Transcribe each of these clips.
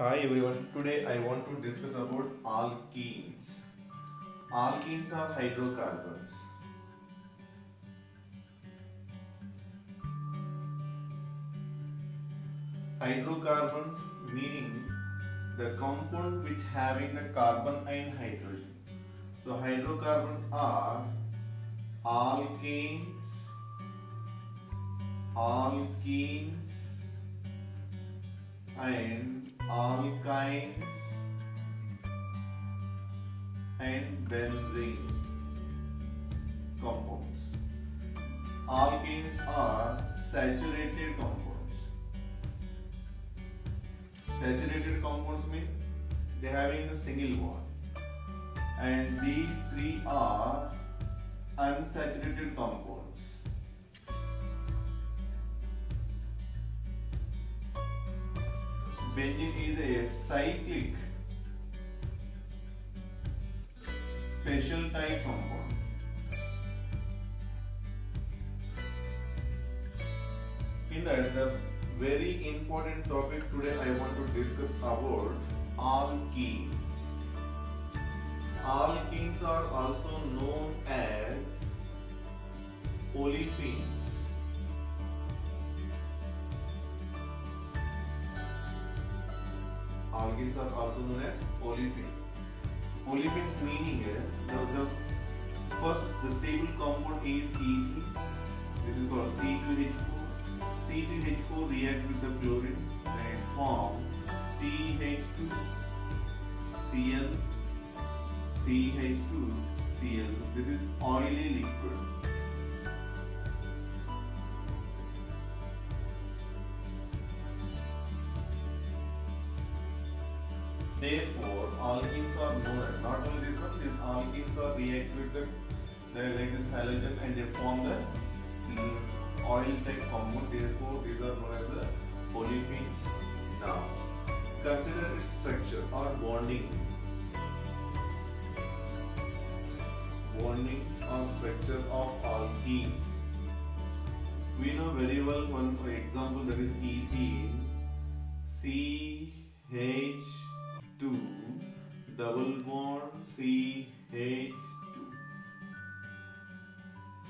Hi everyone, today I want to discuss about alkenes. Alkenes are hydrocarbons. Hydrocarbons meaning the compound which having the carbon and hydrogen. So hydrocarbons are alkanes, alkenes and alkynes and benzene compounds. Alkenes are saturated compounds. Saturated compounds mean they having a single bond and these three are unsaturated compounds. Benzene is a cyclic special type compound. In that, the very important topic today I want to discuss about alkenes. Alkenes are also known as olefins. Alkenes are also known as olefins. Olefins meaning here, the, the first the stable compound is ethene. This is called C2H4. C2H4 react with the chlorine and form CH2 Cl CH2 Cl. This is oily liquid. Therefore, alkenes are known not only this one, these alkenes are react with the, the like this halogen and they form the mm, oil type compound. Therefore, these are known as the olefins. Now, consider its structure or bonding. Bonding or structure of alkenes. We know very well one for example that is ethene. CH2 double bond CH2.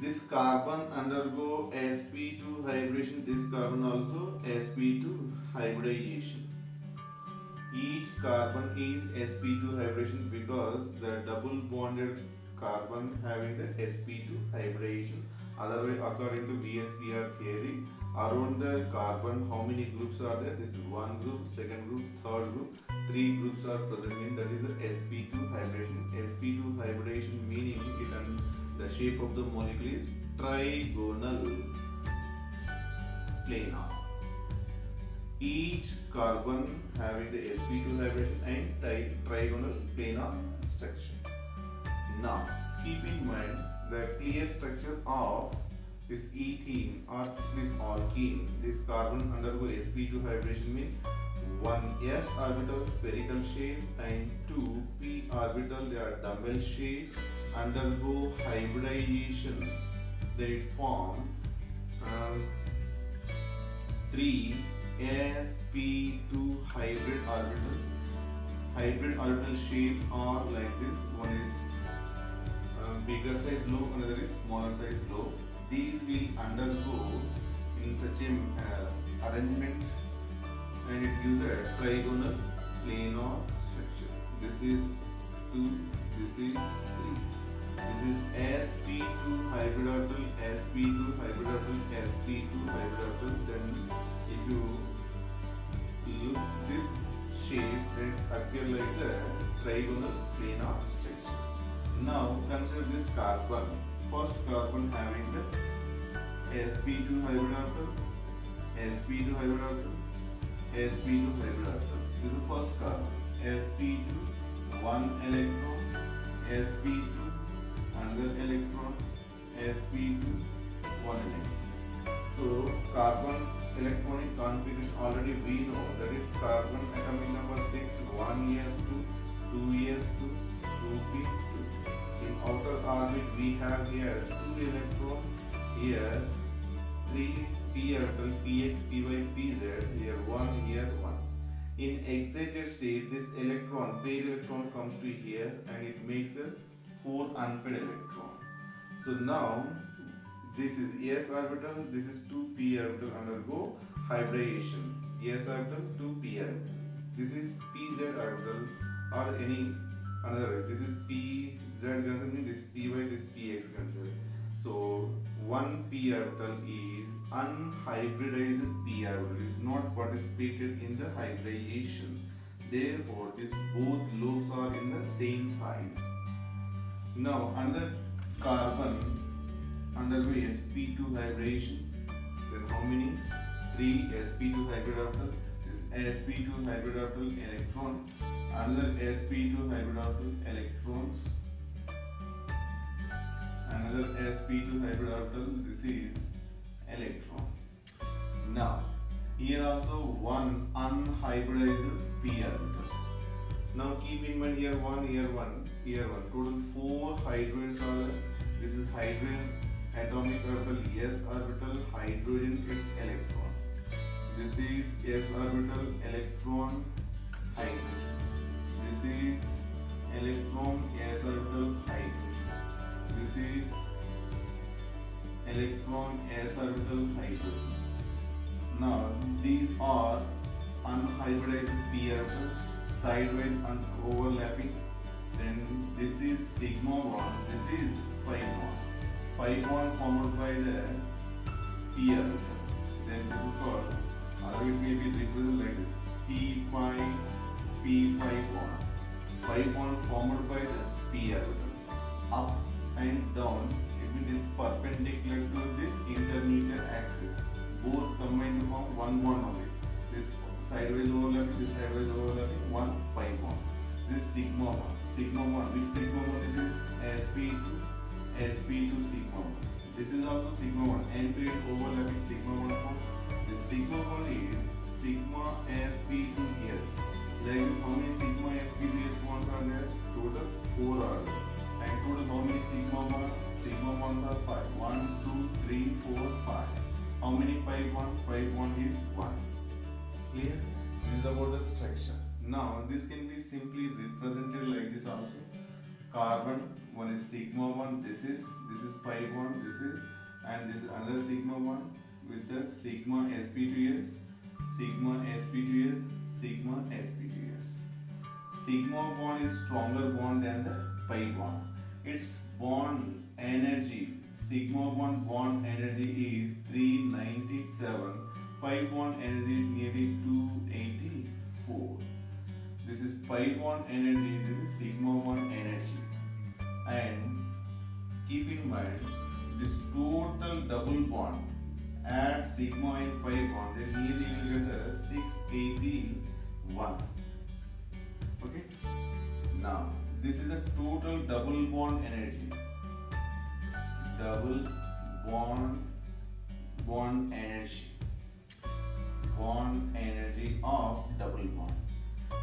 This carbon undergo sp2 hybridization. This carbon also sp2 hybridization. Each carbon is sp2 hybridization because the double bonded carbon having the sp2 hybridization. Otherwise, according to VSEPR theory, around the carbon, how many groups are there? This is one group, second group, third group. Three groups are present in that is the sp2 hybridization. sp2 hybridization meaning it and the shape of the molecule is trigonal planar. Each carbon having the sp2 hybridization and tri trigonal planar structure. Now, keep in mind the clear structure of this ethene or this alkene. This carbon undergo sp2 hybridization one s orbital spherical shape and two p orbital they are dumbbell shape undergo hybridization. Then it form um, three sp2 hybrid orbitals hybrid orbital shapes are like this. One is uh, bigger size lobe another is smaller size lobe these will undergo in such a uh, arrangement and it gives a trigonal planar structure. This is 2, this is 3. This is sp2 hybrid orbital, sp2 hybrid orbital, sp2 hybrid orbital. Then if you look this shape, it appear like the trigonal planar structure. Now consider this carbon. First carbon having the sp2 hybrid orbital, sp2 hybrid orbital, sp2 hybrid orbital. This is the first carbon. sp2, one electron, sp2, another electron, sp2, one electron. So carbon electronic configuration already we know that is carbon atomic number 6, 1 s2, 2 s2, 2p2. In outer orbit we have here 2 electron, here 3 p orbital px, py, pz, here 1, here 1. In excited state, this electron, pair electron comes to here and it makes a 4 unpaired electron. So now this is s orbital, this is 2 p orbital undergo hybridization. s orbital 2 p orbital. This is pz orbital or any another way. This is pz considered this py, this px considered. So one p orbital is unhybridized p orbital. It is not participated in the hybridization. Therefore, this both lobes are in the same size. Now another carbon undergo sp2 hybridization. Then how many? Three sp2 hybrid orbital. This sp2 hybrid orbital electron. Another sp2 hybrid orbital electrons. Another sp2 hybrid orbital. This is electron. Now here also one unhybridized p orbital. Now keep in mind here one, here one, here one. Total four hydrogens are there. This is hydrogen atomic orbital s orbital hydrogen is electron. This is s orbital electron hydrogen. This is electron s orbital hydrogen. This is electron s orbital hydrogen. Now these are unhybridized p orbital sideways and overlapping. Then this is sigma bond. This is pi bond. Pi bond formed by the p orbital. Then this is called, or it may be represented like this: p pi, p pi bond. Pi bond formed by the p orbital. Up and down, it means perpendicular to this internuclear axis. Both combined to form one bond only. This sideways overlapping, this sideways overlapping, one pi bond. This sigma bond. Sigma bond, which sigma this is? sp2, sp2 sigma bond. This is also sigma bond. End-to-end overlapping sigma 1 form. This sigma 1 is sigma sp2s. Like this, how many sigma sp2s bonds are there? Total four are there. And total how many sigma 1? Sigma bonds are five. One, two, three, four, five. How many pi 1? Pi 1 is one. Clear? This is about the structure. Now this can be simply represented like this also. Carbon, one is sigma bond, this is, this is pi bond, this is, and this is another sigma bond with the sigma sp2s, sigma sp2s, sigma sp2s. Sigma bond is stronger bond than the pi bond. Its bond energy, sigma bond bond energy is 397 pi bond energy is nearly 284 this is pi bond energy this is sigma bond energy and keep in mind this total double bond add sigma and pi bond then here you will get a 681 okay? Now this is a total double bond energy. Double bond bond energy. Bond energy of double bond.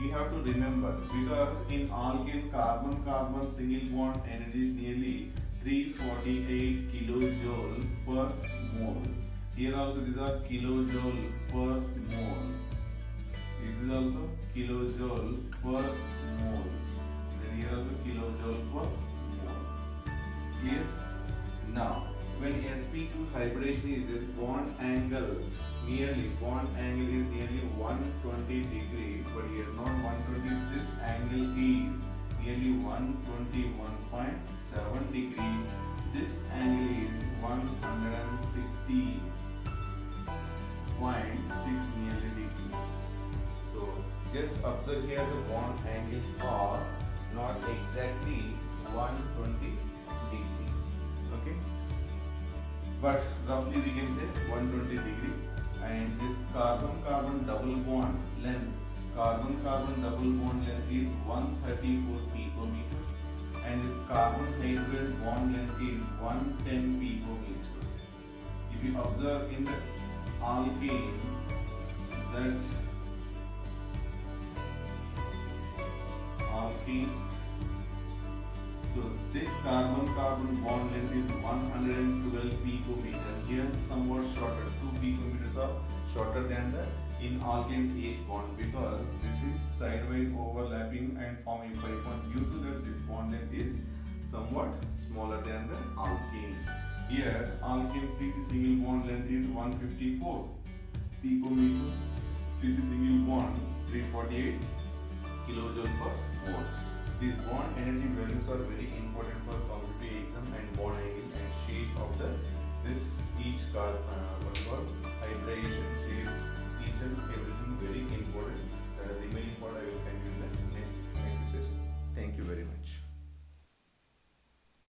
You have to remember because in alkane carbon carbon single bond energy is nearly 348 kilojoule per mole. Here also these are kilojoule per mole. This is also kilojoule per mole. Then here also kilojoule per mole. Here now when sp2 hybridization is this bond angle nearly bond angle is nearly 120 degree but here not 120 this angle is nearly 121.7 degree. This angle is 160.6 nearly degree. So just observe here the bond angles are not exactly 120 degree. Okay? But roughly we can say 120 degree and this carbon carbon double bond length carbon carbon double bond length is 134 picometer. And this carbon hydrogen bond length is 110 picometer. If you observe in the alkane that alkane so this carbon-carbon bond length is 112 picometer. Here somewhat shorter, 2 picometers are shorter than the in alkane CH bond because this is sideways overlapping and forming pi bond due to that this bond length is somewhat smaller than the alkane. Here alkane CC single bond length is 154 picometer. CC single bond 348 kilojoule per mole. These bond energy values are very important for competitive exam and bond angle and shape of the this each car, uh, what about hydration, shape, each and everything very important. Uh, remaining part I will continue in the next next session. Thank you very much.